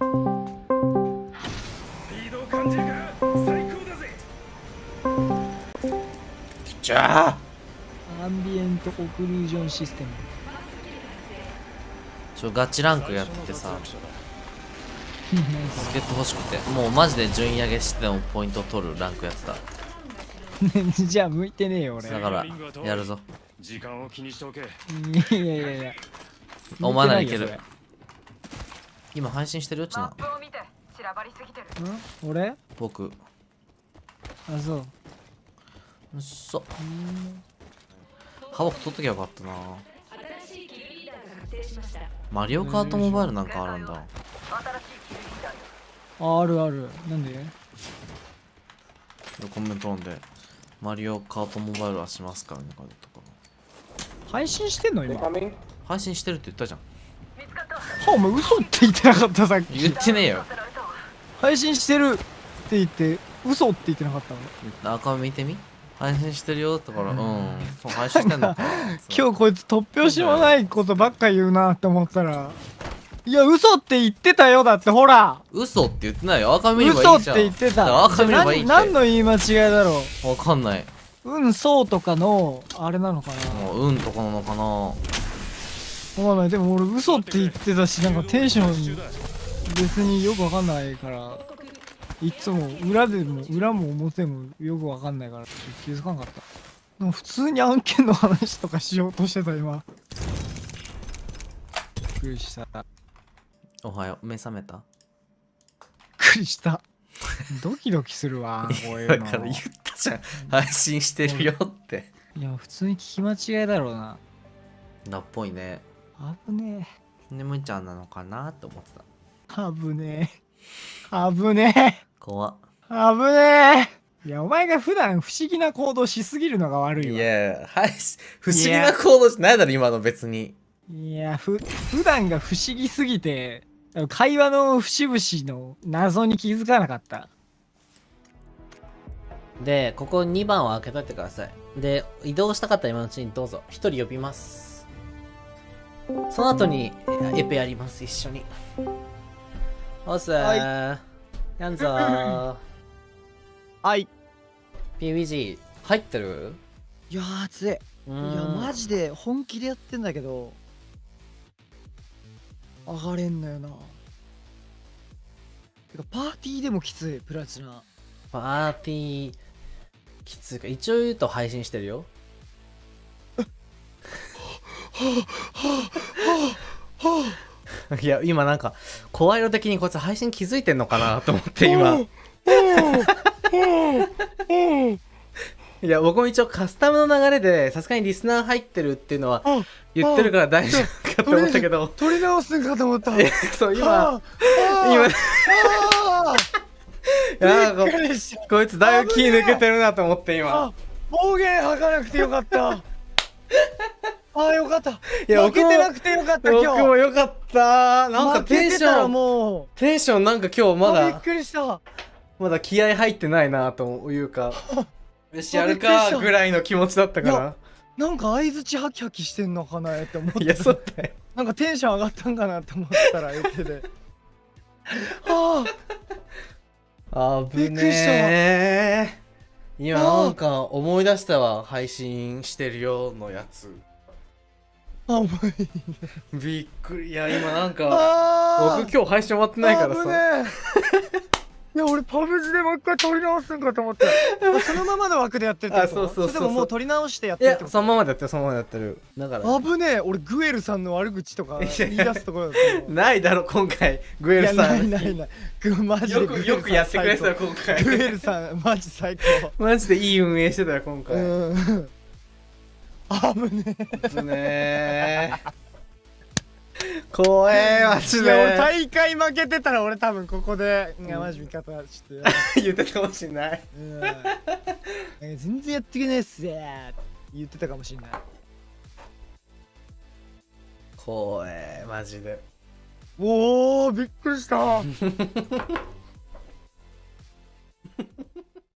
ードを感じるか？ら最高だぜ。じゃあ。アンビエントオクルージョンシステム。ちょガチランクやってさ。何助けてほしくて。もうマジで順位上げしてもポイント取るランクやってた。じゃあ向いてねえよ俺。だからやるぞ。時間を気にしておけ。いやいやいや。いやお前ならいける今配信してるよちなマップを見て散らばりすぎてる。いよそれん？俺？僕。あそう。うっそハボク取っときゃよかったな。マリオカートモバイルなんかあるんだ。ああるある。なんで？でコメント欄で。マリオカートモバイルはしますからねこれとか。配信してんの今？は配信してるって言ったじゃん。見つかったわお前嘘って言ってなかったさっき。言ってねえよ。配信してるって言って嘘って言ってなかったの？赤見てみ？配信してるよだからうん。そう配信してんのか 今日こいつ突拍子もないことばっか言うなって思ったらいや嘘って言ってたよだってほら。嘘って言ってないよ。赤見れば嘘っいいじゃん。て言ってた。赤見ればいいって。何何の言い間違いだろわかんない。ううんそうとかのあれなのかな？もううんとかなのかなわかんない。でも俺嘘って言ってたしなんかテンション別によくわかんないから。いつも裏でも裏も表もよくわかんないからちょっと気づかんかった。でも普通に案件の話とかしようとしてた今。びっくりした。びっおはよう。目覚めた？くりした。ドキドキするわ こういうの。だから言ったじゃん。配信してるよって。いや普通に聞き間違いだろうな。だっぽいね危ね眠いちゃんなのかなって思ってた。え危ねえ。危ねえ。危ねえ。いやお前が普段不思議な行動しすぎるのが悪いわ。いやはい不思議な行動じゃないだろ今の別に。いやふ普段が不思議すぎて会話の節々の謎に気づかなかった。でここ2番を開けといてください。で移動したかったら今のうちにどうぞ。1人呼びますその後にエペやります一緒に。おっすー、はやんぞー。はい。PVG 入ってる？いやー熱い。いいやマジで本気でやってんだけど上がれんのよな。てかパーティーでもきついプラチナ。パーティーきついか。一応言うと配信してるよ いや今なんか声色的にこいつ配信気づいてんのかなと思って今。いや僕も一応カスタムの流れでさすがにリスナー入ってるっていうのは言ってるから大丈夫かと思ったけど。取り直すんかと思った。そう今 今いやなんかびっくりした。こいつだいぶ気抜けてるなと思って今。あ暴言吐かなくてよかったあーよかった。いや負けてなくてよかった今日。僕もよかった。なんかテンションもう。テンションなんか今日まあびっだくりした。まだ気合入ってないなというか。よしやるかぐらいの気持ちだったかいらなんか相づちハキハキしてんのかなって思って。いやそうだよ。なんかテンション上がったんかなって思ったら言っててああぶびっくりした。ねー。今なんか思い出したわ配信してるよのやつあ重いびっくり。いや今なんかあ僕今日配信終わってないからさ。危ねえ。いや俺パブジでもう一回撮り直すんかと思って。そのままの枠でやってるってことあそうそうそうでももう撮り直してやっいてるってこやそのままでやってるそのままでやってる。だから。と危ねえ。俺グエルさんの悪口とか言い出すところだないだろ今回。グエルさん。ないないない。グマジでよくよくやってくれてたよ今回。グエルさんマジ最高。マジでいい運営してたよ今回。うん危ね危ねー怖えマジえいや俺で大会負けてたら俺多分ここで「いやマジ味方してやる。言ってたかもしんない。うん。全然やってくれないっすねって言ってたかもしんない。怖えマジで。おおびっくりした